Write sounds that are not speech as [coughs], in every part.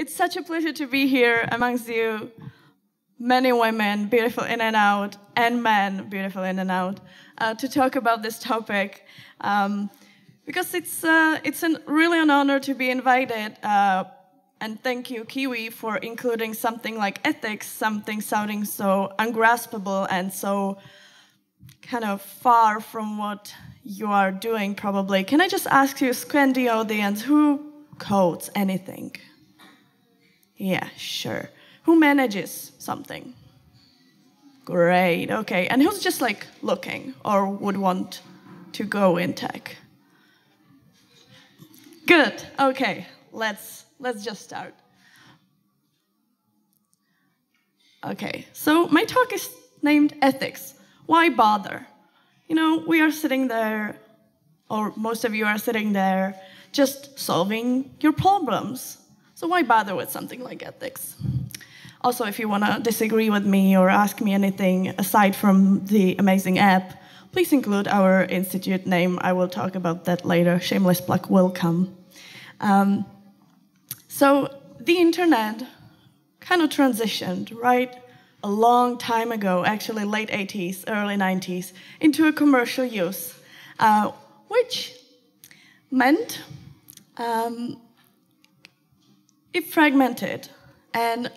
It's such a pleasure to be here amongst you, many women, beautiful in and out, and men, beautiful in and out, uh, to talk about this topic. Um, because it's, uh, it's an, really an honor to be invited. Uh, and thank you, Kiwi, for including something like ethics, something sounding so ungraspable and so kind of far from what you are doing, probably. Can I just ask you, scan audience, who codes anything? Yeah, sure. Who manages something? Great, okay. And who's just like looking or would want to go in tech? Good, okay. Let's let's just start. Okay, so my talk is named Ethics. Why bother? You know, we are sitting there, or most of you are sitting there, just solving your problems. So why bother with something like ethics? Also, if you want to disagree with me or ask me anything aside from the amazing app, please include our institute name. I will talk about that later. Shameless plug will come. Um, so the internet kind of transitioned, right? A long time ago, actually late 80s, early 90s, into a commercial use, uh, which meant um, it fragmented and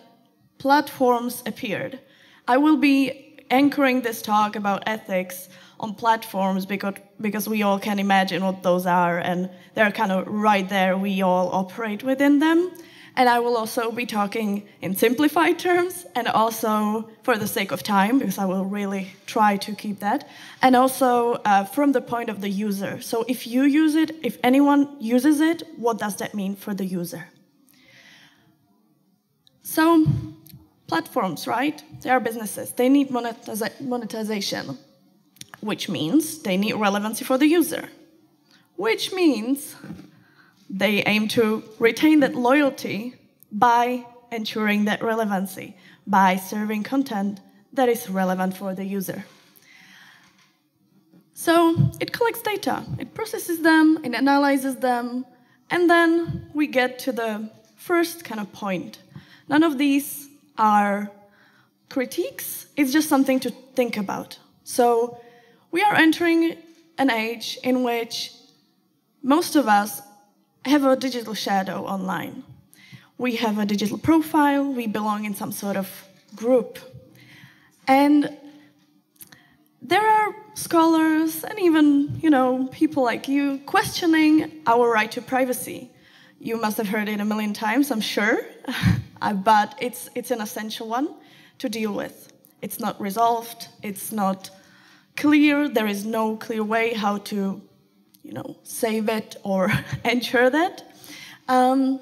platforms appeared. I will be anchoring this talk about ethics on platforms because, because we all can imagine what those are and they're kind of right there, we all operate within them. And I will also be talking in simplified terms and also for the sake of time, because I will really try to keep that, and also uh, from the point of the user. So if you use it, if anyone uses it, what does that mean for the user? So, platforms, right? They are businesses. They need monetization, which means they need relevancy for the user, which means they aim to retain that loyalty by ensuring that relevancy, by serving content that is relevant for the user. So it collects data, it processes them, it analyzes them, and then we get to the first kind of point. None of these are critiques, it's just something to think about. So we are entering an age in which most of us have a digital shadow online. We have a digital profile, we belong in some sort of group. And there are scholars and even, you know, people like you questioning our right to privacy. You must have heard it a million times, I'm sure, [laughs] but it's, it's an essential one to deal with. It's not resolved, it's not clear, there is no clear way how to you know, save it or [laughs] ensure that. Um,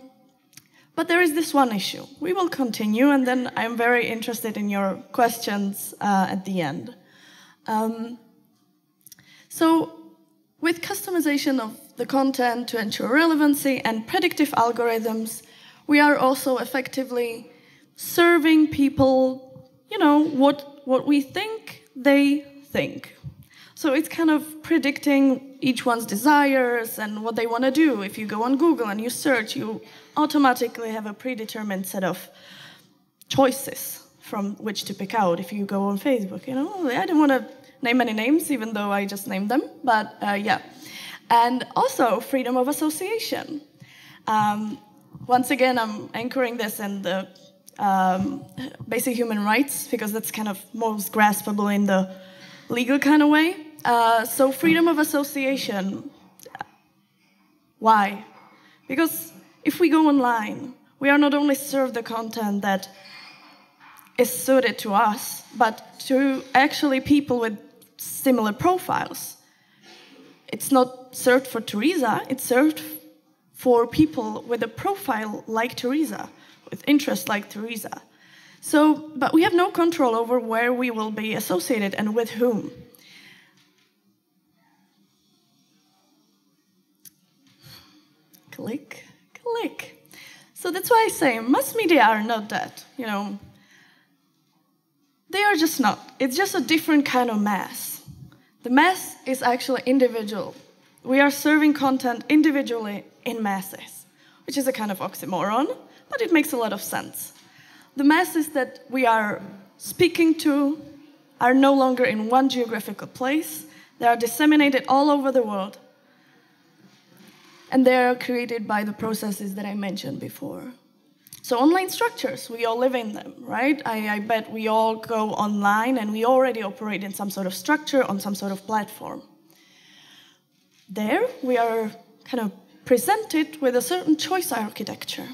but there is this one issue. We will continue, and then I'm very interested in your questions uh, at the end. Um, so, with customization of the content to ensure relevancy and predictive algorithms, we are also effectively serving people, you know, what, what we think they think. So it's kind of predicting each one's desires and what they want to do. If you go on Google and you search, you automatically have a predetermined set of choices from which to pick out. If you go on Facebook, you know, I don't want to name any names, even though I just named them, but uh, yeah. And also freedom of association. Um, once again, I'm anchoring this in the um, basic human rights because that's kind of most graspable in the legal kind of way. Uh, so freedom of association. Why? Because if we go online, we are not only served the content that is suited to us, but to actually people with similar profiles. It's not served for Tereza, it's served for people with a profile like Tereza, with interests like Tereza. So, but we have no control over where we will be associated and with whom. click, click. So that's why I say mass media are not that, you know. They are just not. It's just a different kind of mass. The mass is actually individual. We are serving content individually in masses, which is a kind of oxymoron, but it makes a lot of sense. The masses that we are speaking to are no longer in one geographical place, they are disseminated all over the world. And they are created by the processes that I mentioned before. So, online structures, we all live in them, right? I, I, bet we all go online and we already operate in some sort of structure on some sort of platform. There, we are kind of presented with a certain choice architecture.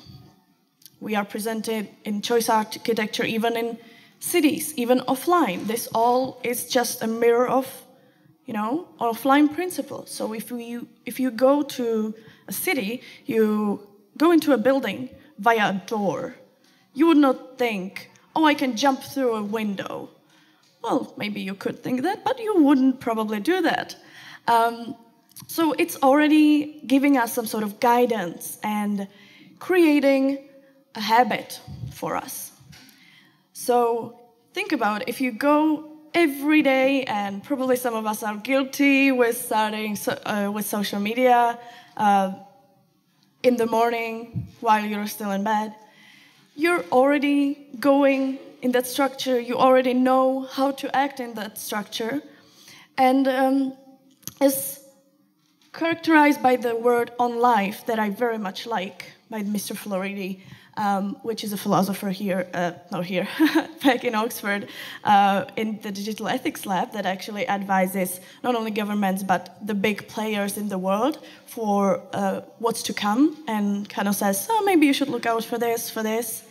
We are presented in choice architecture even in cities, even offline. This all is just a mirror of, you know, offline principles. So if you if you go to a city, you go into a building via a door, you would not think, oh, I can jump through a window. Well, maybe you could think that, but you wouldn't probably do that. Um, so it's already giving us some sort of guidance and creating a habit for us. So think about if you go every day, and probably some of us are guilty with starting so, uh, with social media uh, in the morning while you're still in bed. You're already going in that structure. You already know how to act in that structure, and um, it's characterized by the word onlife that I very much like by Mr. Floridi um, which is a philosopher here, uh, not here, [laughs] back in Oxford, uh, in the Digital Ethics Lab that actually advises not only governments but the big players in the world for uh, what's to come and kind of says, oh, maybe you should look out for this, for this.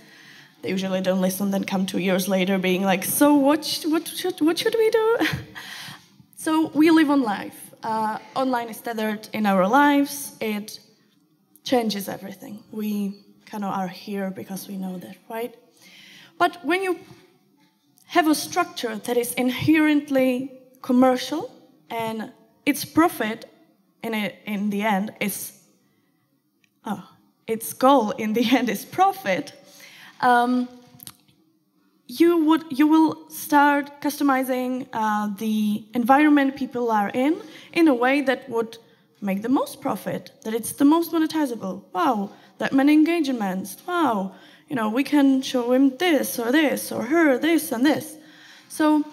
They usually don't listen, then come two years later being like, so what, sh what, should, what should we do? [laughs] so we live onlife. Uh, online is tethered in our lives. It changes everything. We kind of are here because we know that, right? But when you have a structure that is inherently commercial and its profit in, it, in the end is, oh, its goal in the [laughs] end is profit, um, you would you will start customizing uh, the environment people are in in a way that would make the most profit, that it's the most monetizable. Wow, that many engagements. Wow, you know, we can show him this or this or her this and this. So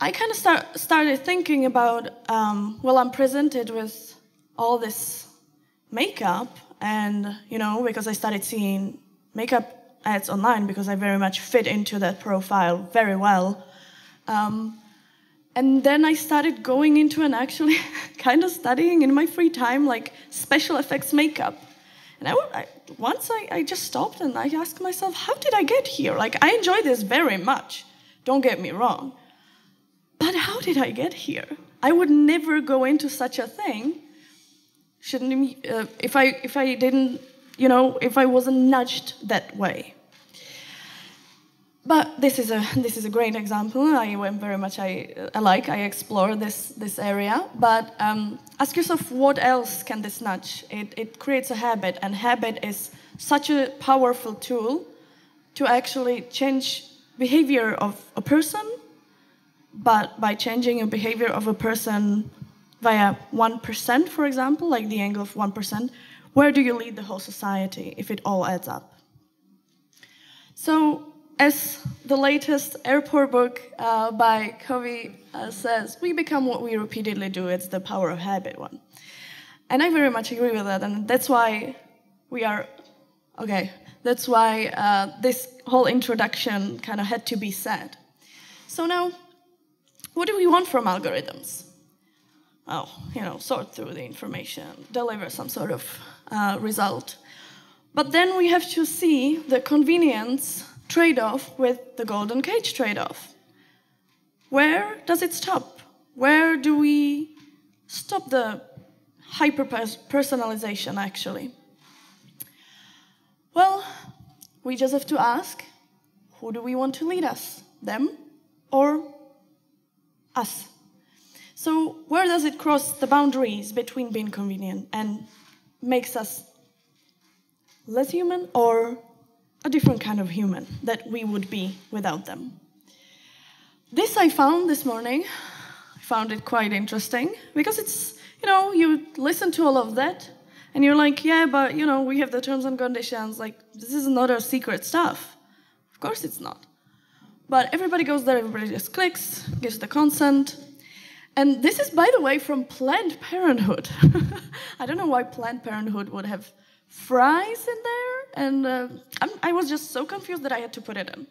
I kind of start, started thinking about, um, well, I'm presented with all this makeup, and, you know, because I started seeing makeup ads online because I very much fit into that profile very well. Um, and then I started going into and actually [laughs] kind of studying in my free time, like special effects makeup. And I, I once I, I just stopped and I asked myself, how did I get here? Like, I enjoy this very much, don't get me wrong. But how did I get here? I would never go into such a thing. Shouldn't uh, if I if I didn't, you know, if I wasn't nudged that way. But this is a this is a great example. I very much I, I like. I explore this this area. But um, ask yourself, what else can this nudge? It it creates a habit, and habit is such a powerful tool to actually change behavior of a person. But by changing a behavior of a person via one percent, for example, like the angle of one percent, where do you lead the whole society if it all adds up? So as the latest airport book uh, by Covey uh, says, we become what we repeatedly do. It's the power of habit one. And I very much agree with that. And that's why we are, okay, that's why uh, this whole introduction kind of had to be said. So now, what do we want from algorithms? Oh, you know, sort through the information, deliver some sort of uh, result. But then we have to see the convenience trade off with the golden cage trade off. Where does it stop? Where do we stop the hyper personalization actually? Well, we just have to ask who do we want to lead us? Them or us? So, where does it cross the boundaries between being convenient and makes us less human or a different kind of human that we would be without them. This I found this morning. I found it quite interesting because it's, you know, you listen to all of that And you're like, yeah, but you know, we have the terms and conditions. Like, this is not our secret stuff. Of course it's not. But everybody goes there, everybody just clicks, gives the consent. And this is, by the way, from Planned Parenthood. [laughs] I don't know why Planned Parenthood would have fries in there. And uh, i was just so confused that I had to put it in.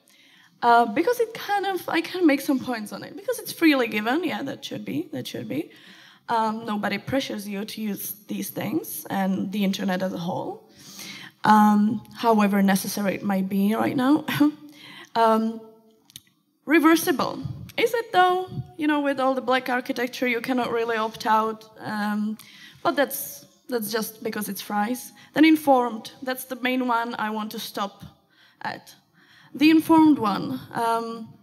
Uh, because it kind of, I can make some points on it. Because it's freely given, yeah, that should be, that should be. Um, nobody pressures you to use these things and the internet as a whole, um, however necessary it might be right now. [laughs] um, reversible. Is it though? You know, with all the black architecture, you cannot really opt out. Um, but that's that's just because it's fries. Then informed. That's the main one I want to stop at. The informed one. Um,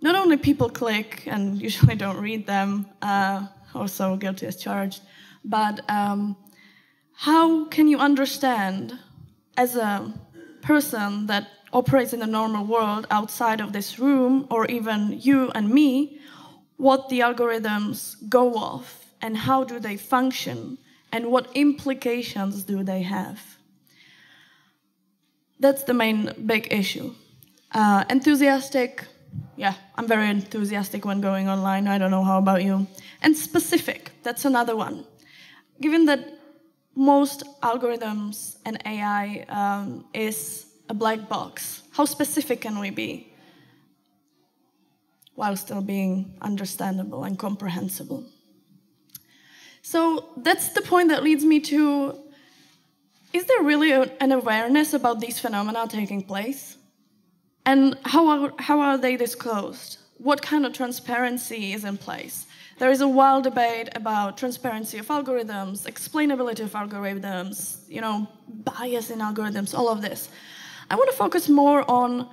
not only people click and [laughs] usually don't read them, uh, also guilty as charged. But um, how can you understand, as a person that operates in the normal world outside of this room, or even you and me, what the algorithms go off and how do they function and what implications do they have? That's the main big issue. Uh, enthusiastic, yeah, I'm very enthusiastic when going online. I don't know how about you. And specific, that's another one. Given that most algorithms and AI um, is a black box, how specific can we be while still being understandable and comprehensible? So that's the point that leads me to is there really an awareness about these phenomena taking place? And how are, how are they disclosed? What kind of transparency is in place? There is a wild debate about transparency of algorithms, explainability of algorithms, you know, bias in algorithms, all of this. I want to focus more on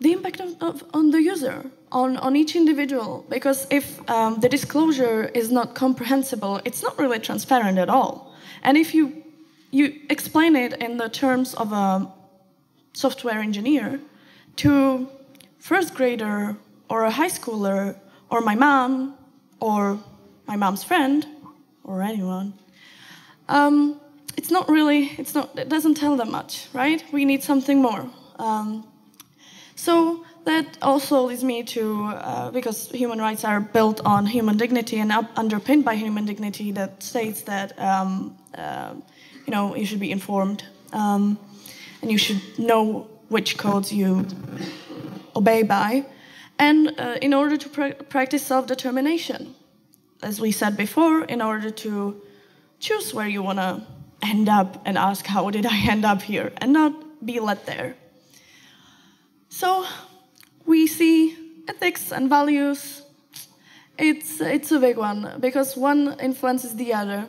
the impact of, of, on the user, on, on each individual, because if um, the disclosure is not comprehensible, it's not really transparent at all. And if you, you explain it in the terms of a software engineer to first grader or a high schooler or my mom or my mom's friend or anyone, um, it's not really, it's not, it doesn't tell them much, right? We need something more. Um, so that also leads me to, uh, because human rights are built on human dignity and underpinned by human dignity, that states that, um, uh, you know, you should be informed um, and you should know which codes you obey by and uh, in order to pra practice self-determination. As we said before, in order to choose where you want to end up and ask, how did I end up here? And not be led there. So we see ethics and values. It's, it's a big one because one influences the other.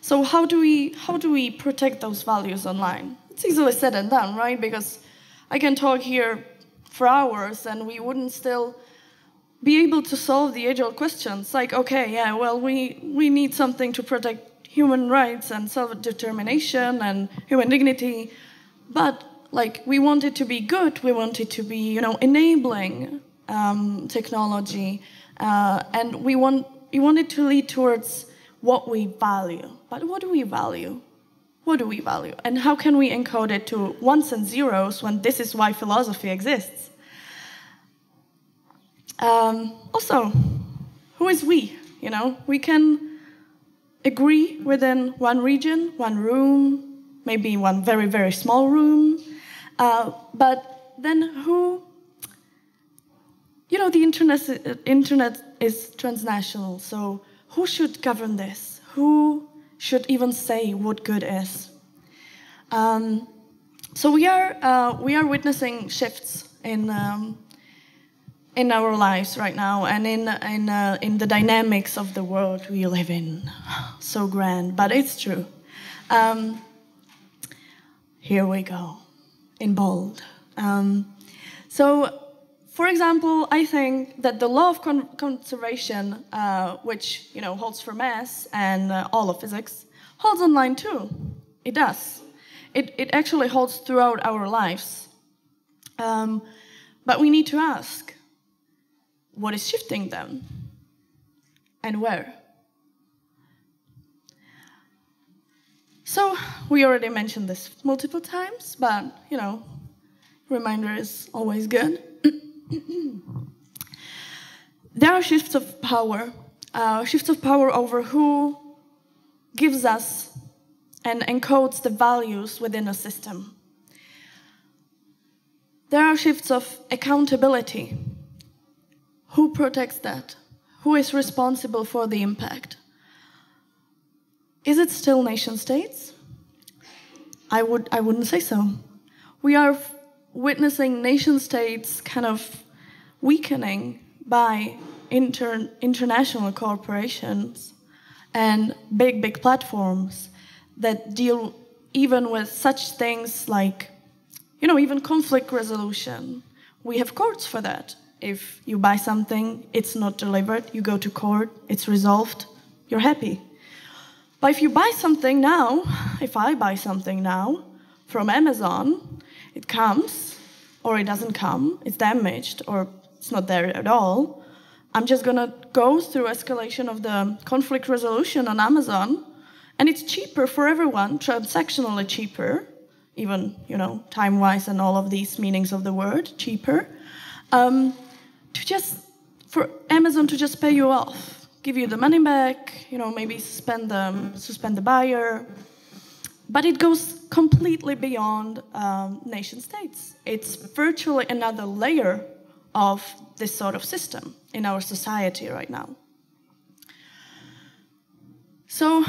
So how do we how do we protect those values online? It's easily said and done, right? Because I can talk here for hours and we wouldn't still be able to solve the age-old questions like okay yeah well we we need something to protect human rights and self-determination and human dignity but like we want it to be good we want it to be you know enabling um, technology uh, and we want we want it to lead towards what we value but what do we value what do we value? And how can we encode it to ones and zeros when this is why philosophy exists? Um, also, who is we? You know, we can agree within one region, one room, maybe one very, very small room, uh, but then who, you know, the internet, internet is transnational, so who should govern this? Who should even say what good is. Um, so we are uh, we are witnessing shifts in um, in our lives right now, and in in uh, in the dynamics of the world we live in. So grand, but it's true. Um, here we go, in bold. Um, so for example, I think that the law of con conservation, uh, which you know holds for mass and uh, all of physics, holds online too. It does. It, it actually holds throughout our lives. Um, but we need to ask, what is shifting them? And where? So we already mentioned this multiple times, but you know, reminder is always good. [clears throat] there are shifts of power, uh, shifts of power over who gives us and encodes the values within a system. There are shifts of accountability. Who protects that? Who is responsible for the impact? Is it still nation states? I, would, I wouldn't say so. We are witnessing nation states kind of weakening by inter international corporations and big, big platforms that deal even with such things like, you know, even conflict resolution. We have courts for that. If you buy something, it's not delivered, you go to court, it's resolved, you're happy. But if you buy something now, if I buy something now from Amazon, it comes, or it doesn't come, it's damaged, or it's not there at all. I'm just gonna go through escalation of the conflict resolution on Amazon, and it's cheaper for everyone, transactionally cheaper, even you know time-wise and all of these meanings of the word, cheaper. Um, to just for Amazon to just pay you off, give you the money back, you know, maybe suspend the suspend the buyer. But it goes completely beyond um, nation states. It's virtually another layer of this sort of system in our society right now. So,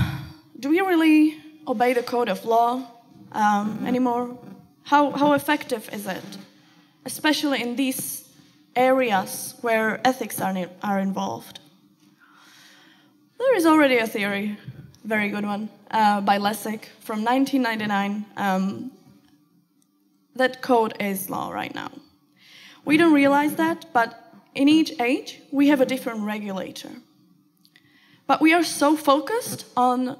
do we really obey the code of law um, anymore? How, how effective is it? Especially in these areas where ethics are, are involved. There is already a theory, very good one, uh, by Lessig from 1999 um, that code is law right now. We don't realize that, but in each age, we have a different regulator. But we are so focused on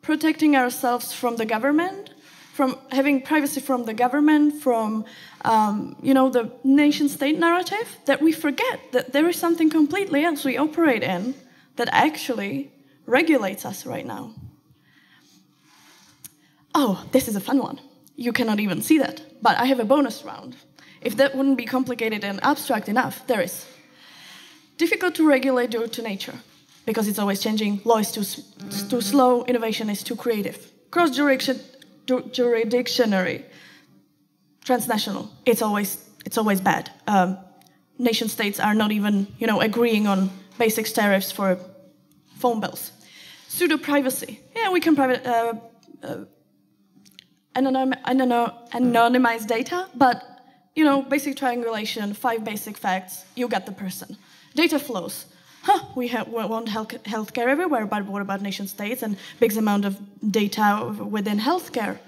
protecting ourselves from the government, from having privacy from the government, from um, you know the nation-state narrative, that we forget that there is something completely else we operate in that actually regulates us right now. Oh, this is a fun one. You cannot even see that, but I have a bonus round. If that wouldn't be complicated and abstract enough, there is. Difficult to regulate due to nature, because it's always changing, law is too, too slow, innovation is too creative. Cross-jurisdictionary, transnational, it's always, it's always bad. Um, nation states are not even you know, agreeing on basic tariffs for phone bills. Pseudo-privacy, yeah, we can private, uh, uh, anonym, anonymize data, but you know, basic triangulation, five basic facts, you get the person. Data flows. Huh, we, want health, healthcare everywhere, but what about nation states and big amount of data within healthcare?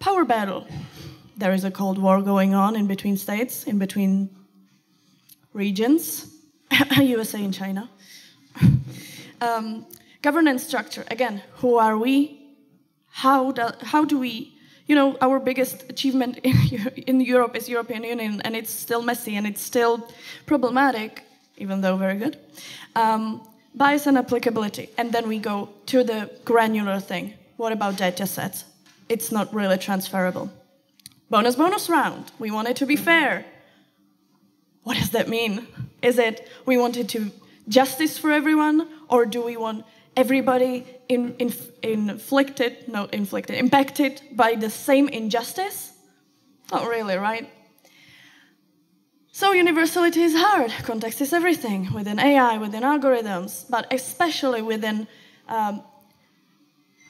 Power battle. There is a cold war going on in between states, in between regions, [laughs] USA and China. [laughs] um, governance structure. Again, who are we? How do, how do we you know, our biggest achievement in, [laughs] in Europe is European Union, and it's still messy and it's still problematic, even though very good. Um, bias and applicability, and then we go to the granular thing. What about data sets? It's not really transferable. Bonus, bonus round. We want it to be fair. What does that mean? Is it we want it to justice for everyone, or do we want everybody in, in, inflicted, not inflicted, impacted by the same injustice? Not really, right? So universality is hard. Context is everything within AI, within algorithms, but especially within um,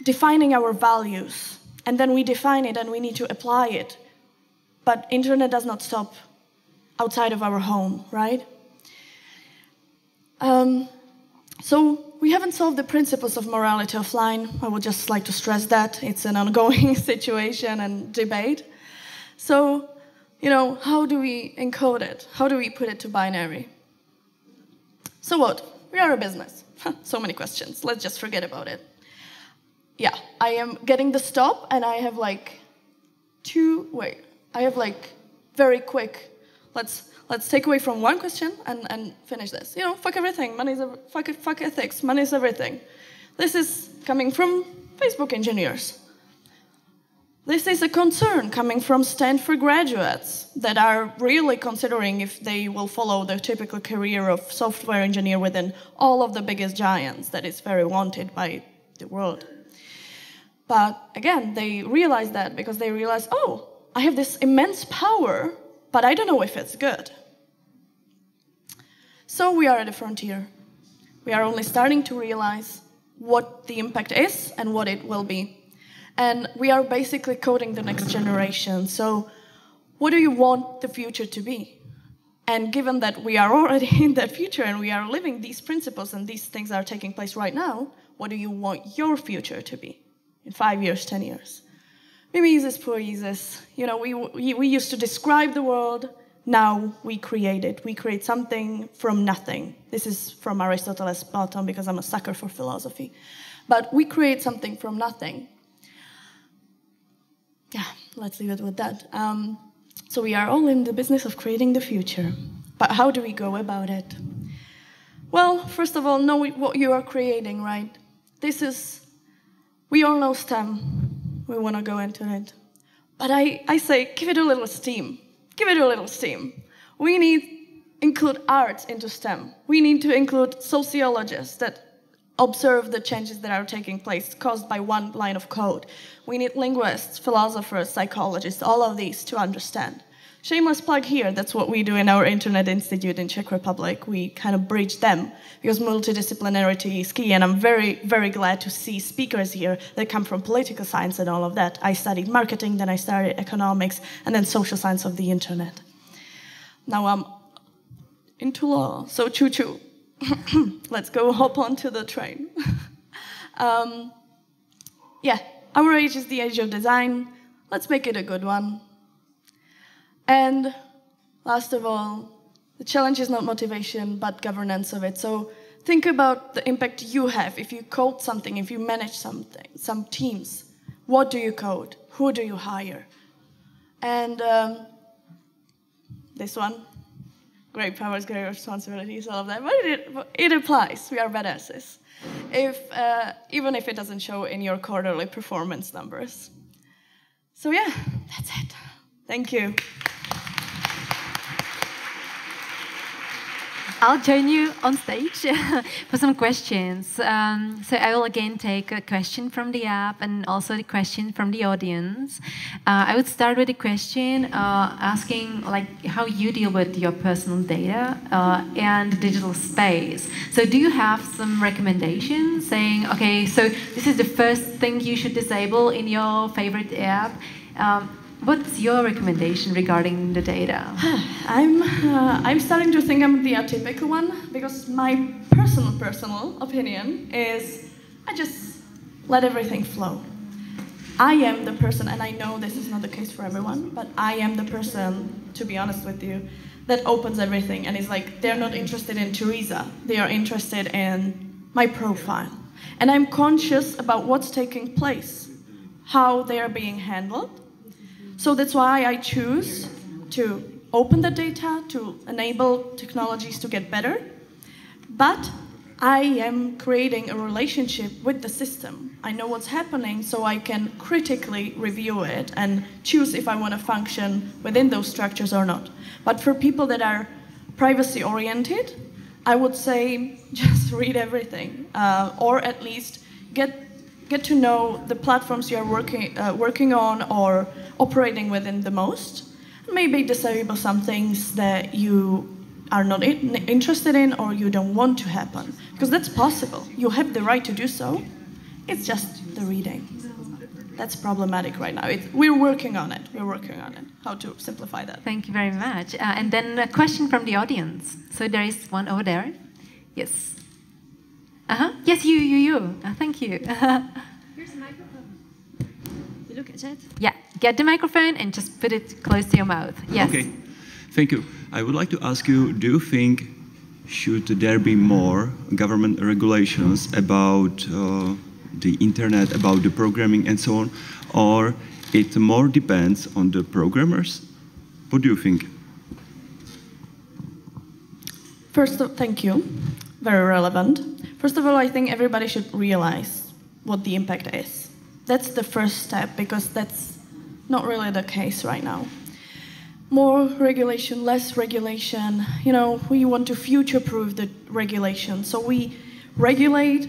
defining our values. And then we define it and we need to apply it. But internet does not stop outside of our home, right? Um, so we haven't solved the principles of morality offline. I would just like to stress that. It's an ongoing [laughs] situation and debate. So, you know, how do we encode it? How do we put it to binary? So what? We are a business. [laughs] so many questions. Let's just forget about it. Yeah, I am getting the stop and I have like two, wait, I have like very quick, let's let's take away from one question and, and finish this. You know, fuck everything. Money is fuck, fuck ethics. Money is everything. This is coming from Facebook engineers. This is a concern coming from Stanford graduates that are really considering if they will follow the typical career of software engineer within all of the biggest giants that is very wanted by the world. But again, they realize that because they realize, oh, I have this immense power, but I don't know if it's good. So we are at a frontier. We are only starting to realize what the impact is and what it will be. And we are basically coding the next generation. So, what do you want the future to be? And given that we are already [laughs] in that future and we are living these principles and these things are taking place right now, what do you want your future to be in five years, ten years? Mimesis, poiesis. You know, we, we, we used to describe the world, now we create it. We create something from nothing. This is from Aristotle's Platon because I'm a sucker for philosophy. But we create something from nothing yeah, let's leave it with that. Um, so we are all in the business of creating the future. But how do we go about it? Well, first of all, know what you are creating, right? This is, we all know STEM. We want to go into it. But I, I say, give it a little steam. Give it a little steam. We need include arts into STEM. We need to include sociologists that observe the changes that are taking place caused by one line of code. We need linguists, philosophers, psychologists, all of these to understand. Shameless plug here, that's what we do in our Internet Institute in Czech Republic. We kind of bridge them because multidisciplinarity is key, and I'm very, very glad to see speakers here that come from political science and all of that. I studied marketing, then I studied economics, and then social science of the Internet. Now I'm into law, so choo choo. [coughs] let's go hop onto the train. [laughs] um, yeah, our age is the age of design. Let's make it a good one. And last of all, the challenge is not motivation, but governance of it. So think about the impact you have if you code something, if you manage something, some teams. What do you code? Who do you hire? And um, this one, great powers, great responsibilities, all of that. But it, it applies. We are badasses. If, uh, even if it doesn't show in your quarterly performance numbers. So yeah, that's it. Thank you. I'll join you on stage [laughs] for some questions. Um, so I will again take a question from the app and also the question from the audience. Uh, I would start with a question uh, asking like how you deal with your personal data uh, and digital space. So do you have some recommendations saying, okay, so this is the first thing you should disable in your favorite app? Um, What's your recommendation regarding the data? [sighs] I'm, uh, I'm starting to think I'm the atypical one because my personal, personal opinion is I just let everything flow. I am the person, and I know this is not the case for everyone, but I am the person, to be honest with you, that opens everything and is like, they're not interested in Tereza, they are interested in my profile. And I'm conscious about what's taking place, how they are being handled, so that's why I choose to open the data, to enable technologies to get better. But I am creating a relationship with the system. I know what's happening, so I can critically review it and choose if I want to function within those structures or not. But for people that are privacy oriented, I would say [laughs] just read everything, uh, or at least get get to know the platforms you're working uh, working on or operating within the most. Maybe disable some things that you are not in, interested in or you don't want to happen. Because that's possible. You have the right to do so. It's just the reading. That's problematic right now. We're working on it. We're working on it. How to simplify that. Thank you very much. Uh, and then a question from the audience. So there is one over there. Yes. Uh huh. Yes, you, you, you. Uh, thank you. [laughs] Here's the microphone. You look at it. Yeah get the microphone and just put it close to your mouth. Yes. Okay. Thank you. I would like to ask you, do you think should there be more government regulations about uh, the internet, about the programming and so on, or it more depends on the programmers? What do you think? First, of, thank you. Very relevant. First of all, I think everybody should realize what the impact is. That's the first step because that's not really the case right now. More regulation, less regulation. You know, we want to future proof the regulation. So we regulate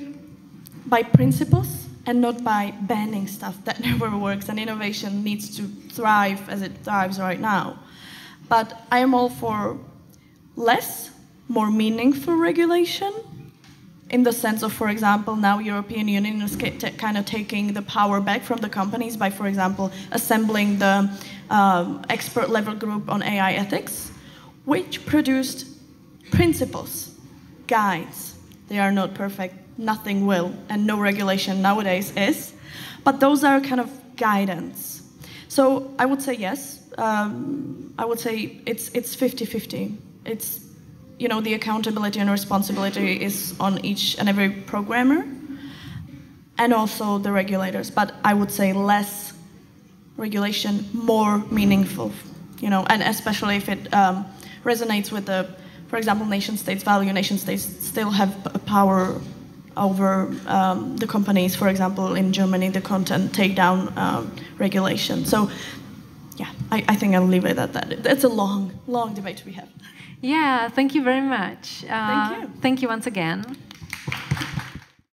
by principles and not by banning stuff that [laughs] never works. And innovation needs to thrive as it thrives right now. But I am all for less, more meaningful regulation in the sense of, for example, now European Union is kind of taking the power back from the companies by, for example, assembling the um, expert level group on AI ethics, which produced principles, guides. They are not perfect, nothing will, and no regulation nowadays is, but those are kind of guidance. So I would say yes. Um, I would say it's it's 50-50. It's you know, the accountability and responsibility is on each and every programmer and also the regulators. But I would say less regulation, more meaningful, you know, and especially if it um, resonates with the, for example, nation states value. Nation states still have power over um, the companies, for example, in Germany, the content takedown um, regulation. So, yeah, I, I think I'll leave it at that. It's a long, long debate we have. Yeah, thank you very much. Uh, thank you. Thank you once again.